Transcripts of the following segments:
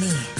me,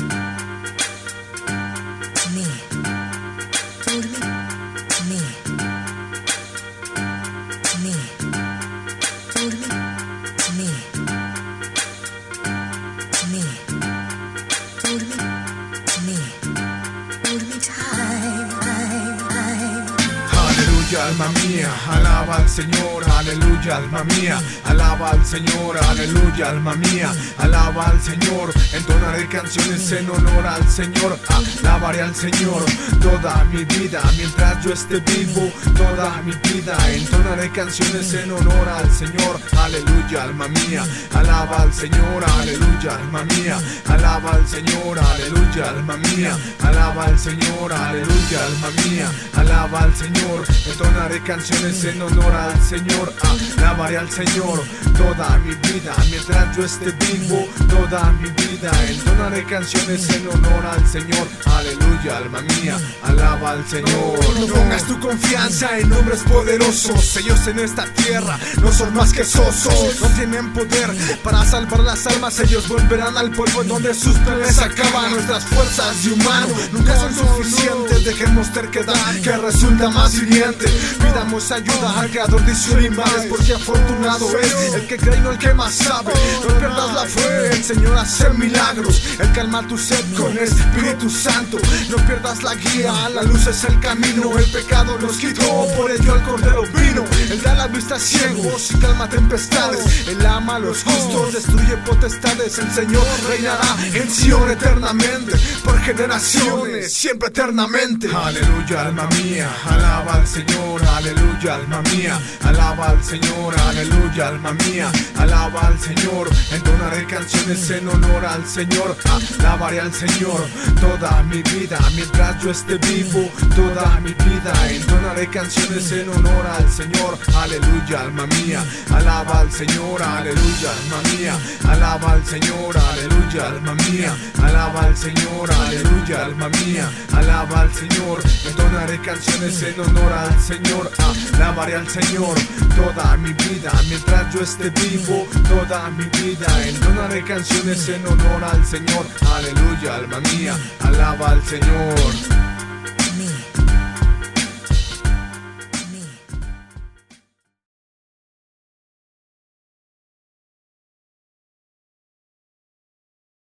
Aleluya, alma mía, alaba al Señor, aleluya, alma mía, alaba al Señor, aleluya, alma mía, alaba al Señor, entonaré canciones en honor al Señor, alabaré al Señor toda mi vida, mientras yo esté vivo, toda mi vida, entonaré canciones en honor al Señor, aleluya, alma mía, alaba al Señor, aleluya, alma mía, alaba al Señor, aleluya, alma mía, alaba al Señor, aleluya, alma mía, alaba al Señor, Washington entonaré canciones en honor al Señor, alabaré al Señor toda mi vida, mientras yo esté vivo, toda mi vida, entonaré canciones en honor al Señor, aleluya, alma mía, alaba al Señor. No pongas tu confianza en hombres poderosos, ellos en esta tierra no son más que sosos, no tienen poder para salvar las almas, ellos volverán al polvo donde sus planes acaban, nuestras fuerzas de humano nunca son suficientes, dejemos terquedad que resulta más hiriente, pidamos ayuda al creador de animales porque afortunado es el que cree y no el que más sabe, no pierdas la fe, el Señor hace milagros, el calma tu sed con Espíritu Santo, no pierdas la guía, la luz es el camino, el pecado nos quitó, por ello el Cordero vino, a ciegos y calma tempestades, él ama los justos, destruye potestades, el Señor reinará en Sion eternamente, por generaciones, siempre eternamente. Aleluya, alma mía, alaba al Señor, aleluya, alma mía, alaba al Señor, aleluya, alma mía, alaba al Señor, entonaré canciones en honor al Señor, alabaré al Señor toda mi vida, mientras yo esté vivo, toda mi vida, entonaré canciones en honor al Señor, aleluya, alma mía, alaba al Señor, aleluya, alma mía, alaba al Señor, aleluya, alma mía, alaba al Señor, aleluya, alma mía, alaba al Señor, entonaré canciones en honor al Señor, alabaré al Señor toda mi vida, mientras yo esté vivo, toda mi vida, entonaré canciones en honor al Señor, aleluya, alma mía, alaba al Señor.